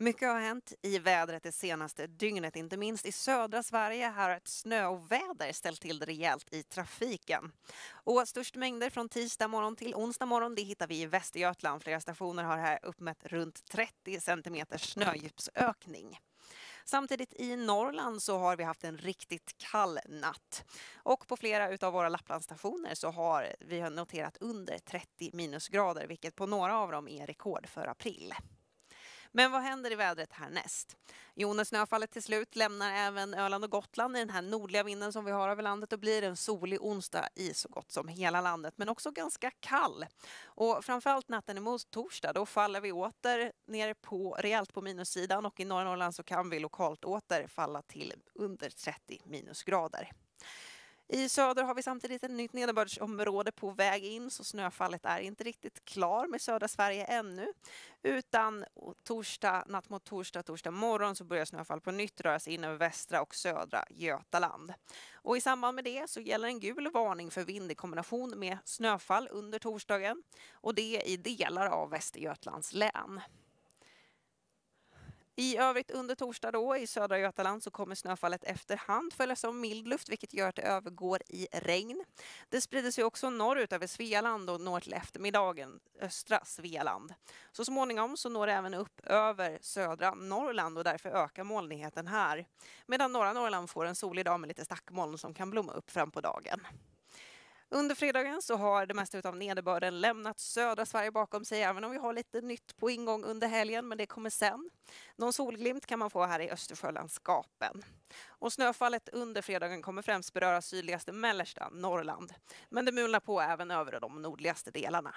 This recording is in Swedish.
Mycket har hänt i vädret det senaste dygnet, inte minst i södra Sverige. Här har ett snöoväder ställt till det rejält i trafiken. Och störst mängder från tisdag morgon till onsdag morgon det hittar vi i Västergötland. Flera stationer har här uppmätt runt 30 centimeters snödjupsökning. Samtidigt i Norrland så har vi haft en riktigt kall natt. Och på flera av våra Lapplandsstationer så har vi noterat under 30 minusgrader, vilket på några av dem är rekord för april. Men vad händer i vädret härnäst? Jo, när snöfallet till slut lämnar även Öland och Gotland i den här nordliga vinden som vi har över landet, då blir en solig onsdag i så gott som hela landet, men också ganska kall. Och framförallt natten emot torsdag, då faller vi åter ner på rejält på minussidan och i norra Norrland så kan vi lokalt åter falla till under 30 minusgrader. I söder har vi samtidigt ett nytt nederbördsområde på väg in så snöfallet är inte riktigt klar med södra Sverige ännu. Utan torsdag, natt mot torsdag, torsdag morgon så börjar snöfall på nytt röra sig in över västra och södra Götaland. Och i samband med det så gäller en gul varning för vind i kombination med snöfall under torsdagen och det i delar av Västergötlands län. I övrigt under torsdag då i södra Götaland så kommer snöfallet efterhand följas av mild luft vilket gör att det övergår i regn. Det sprider sig också norrut över Svealand och når till eftermiddagen östra Svealand. Så småningom så når det även upp över södra Norrland och därför ökar molnigheten här. Medan norra Norrland får en solig dag med lite stackmoln som kan blomma upp fram på dagen. Under fredagen så har det mesta av nederbörden lämnat södra Sverige bakom sig, även om vi har lite nytt på ingång under helgen, men det kommer sen. Någon solglimt kan man få här i Östersjölandskapen. Och snöfallet under fredagen kommer främst beröra sydligaste mellersta Norrland, men det mulnar på även över de nordligaste delarna.